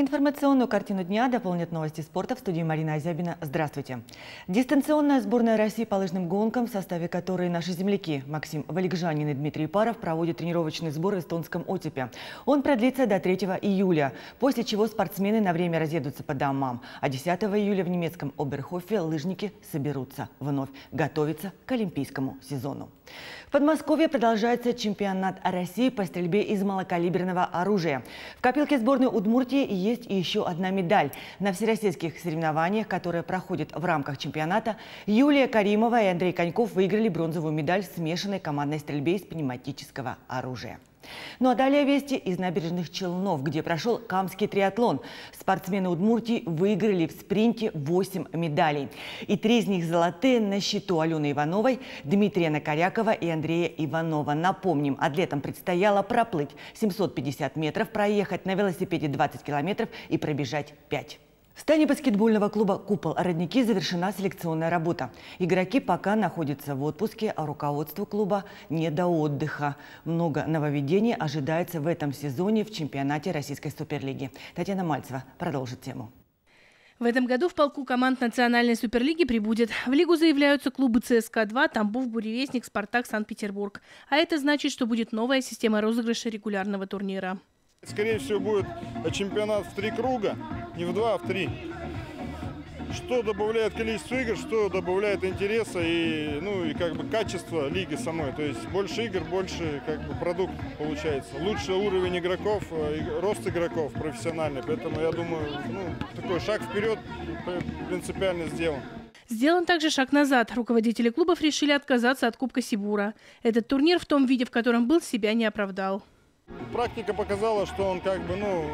Информационную картину дня дополнят новости спорта в студии Марина Азябина. Здравствуйте. Дистанционная сборная России по лыжным гонкам, в составе которой наши земляки Максим Валикжанин и Дмитрий Паров проводят тренировочный сбор в эстонском Отепе. Он продлится до 3 июля, после чего спортсмены на время разъедутся по домам. А 10 июля в немецком Оберхофе лыжники соберутся вновь готовиться к олимпийскому сезону. В Подмосковье продолжается чемпионат России по стрельбе из малокалиберного оружия. В копилке сборной Удмуртии есть еще одна медаль. На всероссийских соревнованиях, которые проходят в рамках чемпионата, Юлия Каримова и Андрей Коньков выиграли бронзовую медаль в смешанной командной стрельбе из пневматического оружия. Ну а далее вести из набережных Челнов, где прошел Камский триатлон. Спортсмены Удмуртии выиграли в спринте 8 медалей. И три из них золотые на счету Алены Ивановой, Дмитрия Накорякова и Андрея Иванова. Напомним, атлетам предстояло проплыть 750 метров, проехать на велосипеде 20 километров и пробежать 5. В стане баскетбольного клуба «Купол» «Родники» завершена селекционная работа. Игроки пока находятся в отпуске, а руководство клуба не до отдыха. Много нововведений ожидается в этом сезоне в чемпионате Российской суперлиги. Татьяна Мальцева продолжит тему. В этом году в полку команд Национальной суперлиги прибудет. В лигу заявляются клубы ЦСКА-2, Тамбов, Буревестник, Спартак, Санкт-Петербург. А это значит, что будет новая система розыгрыша регулярного турнира. Скорее всего, будет чемпионат в три круга, не в два, а в три. Что добавляет количество игр, что добавляет интереса и, ну, и как бы качество лиги самой. То есть больше игр, больше как бы продукт получается. Лучший уровень игроков, э, рост игроков профессиональный. Поэтому я думаю, ну, такой шаг вперед принципиально сделан. Сделан также шаг назад. Руководители клубов решили отказаться от Кубка Сибура. Этот турнир в том виде, в котором был, себя не оправдал. Практика показала, что он как бы, ну,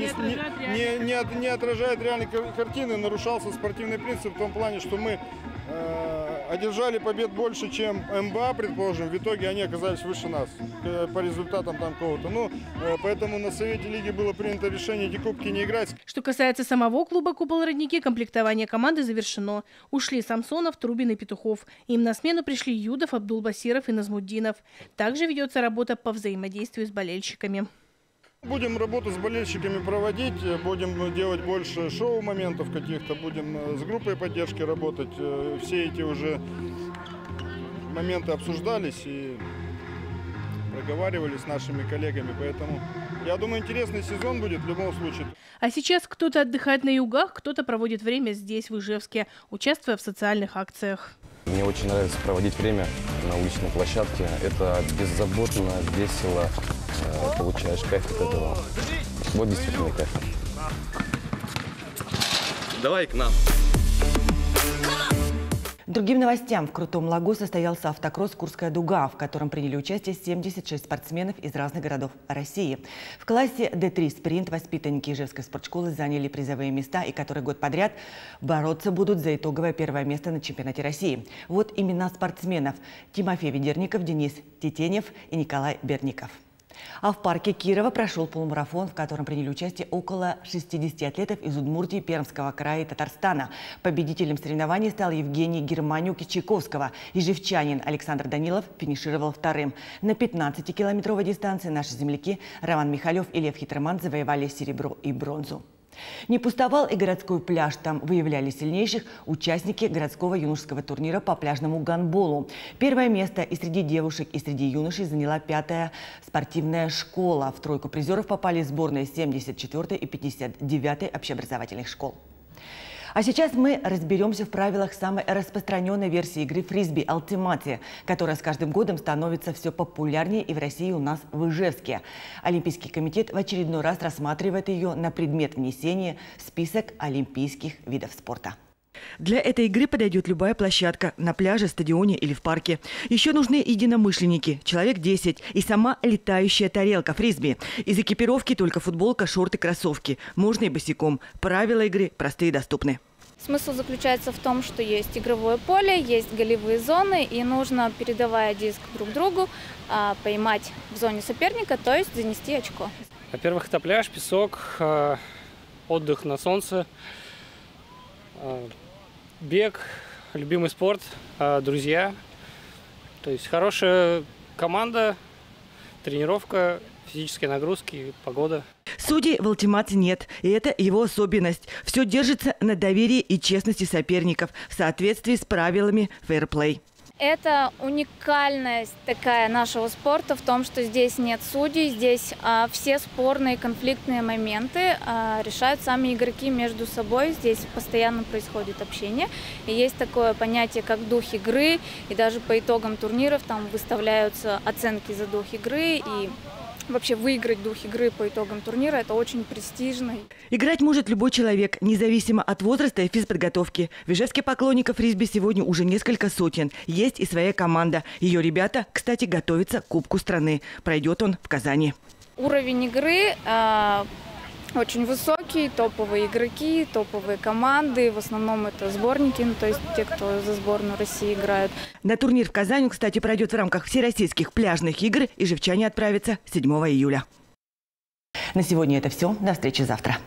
не, не, не, не, не отражает реальной картины, нарушался спортивный принцип в том плане, что мы э, одержали побед больше, чем МБА, предположим, в итоге они оказались выше нас по результатам там кого-то. Ну, э, поэтому на Совете Лиги было принято решение эти кубки не играть. Что касается самого клуба «Купол Родники», комплектование команды завершено. Ушли Самсонов, Трубин и Петухов. Им на смену пришли Юдов, Абдулбасиров и Назмуддинов. Также ведется работа по взаимодействию с болельщиками. Будем работу с болельщиками проводить, будем делать больше шоу-моментов каких-то, будем э, с группой поддержки работать. Э, все эти уже моменты обсуждались и проговаривали с нашими коллегами, поэтому я думаю, интересный сезон будет в любом случае. А сейчас кто-то отдыхает на югах, кто-то проводит время здесь, в Ижевске, участвуя в социальных акциях. Мне очень нравится проводить время на уличной площадке. Это беззаботно, весело, Э, получаешь кайф от этого. Вот действительно кайф. Давай к нам. Другим новостям. В Крутом Лагу состоялся автокросс «Курская дуга», в котором приняли участие 76 спортсменов из разных городов России. В классе D3 «Спринт» воспитанники Ижевской спортшколы заняли призовые места и который год подряд бороться будут за итоговое первое место на чемпионате России. Вот имена спортсменов – Тимофей Ведерников, Денис Тетенев и Николай Берников. А в парке Кирова прошел полумарафон, в котором приняли участие около 60 атлетов из Удмуртии, Пермского края и Татарстана. Победителем соревнований стал Евгений Германюк Чайковского. Ежевчанин Александр Данилов финишировал вторым. На 15-километровой дистанции наши земляки Роман Михалев и Лев Хитроман завоевали серебро и бронзу. Не пустовал и городской пляж. Там выявляли сильнейших участники городского юношеского турнира по пляжному гандболу. Первое место и среди девушек, и среди юношей заняла пятая спортивная школа. В тройку призеров попали сборные 74 и 59 общеобразовательных школ. А сейчас мы разберемся в правилах самой распространенной версии игры фрисби «Алтимати», которая с каждым годом становится все популярнее и в России у нас в Ижевске. Олимпийский комитет в очередной раз рассматривает ее на предмет внесения в список олимпийских видов спорта. Для этой игры подойдет любая площадка – на пляже, стадионе или в парке. Еще нужны единомышленники – человек 10 и сама летающая тарелка – фрисби. Из экипировки только футболка, шорты, кроссовки. Можно и босиком. Правила игры простые и доступны. Смысл заключается в том, что есть игровое поле, есть голевые зоны, и нужно, передавая диск друг другу, а, поймать в зоне соперника, то есть занести очко. Во-первых, это пляж, песок, а, отдых на солнце, а, бег, любимый спорт, друзья. То есть хорошая команда, тренировка, физические нагрузки, погода. Судей в ультимате нет, и это его особенность. Все держится на доверии и честности соперников в соответствии с правилами фейерплей. Это уникальность такая нашего спорта в том, что здесь нет судей, здесь а, все спорные конфликтные моменты а, решают сами игроки между собой. Здесь постоянно происходит общение. И есть такое понятие, как дух игры, и даже по итогам турниров там выставляются оценки за дух игры и вообще выиграть дух игры по итогам турнира – это очень престижно. Играть может любой человек, независимо от возраста и физподготовки. В Ижевске поклонников фрисби сегодня уже несколько сотен. Есть и своя команда. Ее ребята, кстати, готовятся к Кубку страны. Пройдет он в Казани. Уровень игры э, очень высокий, топовые игроки, топовые команды. В основном это сборники, ну, то есть те, кто за сборную России играют. На турнир в Казани, кстати, пройдет в рамках всероссийских пляжных игр, и живчане отправятся 7 июля. На сегодня это все. До встречи завтра.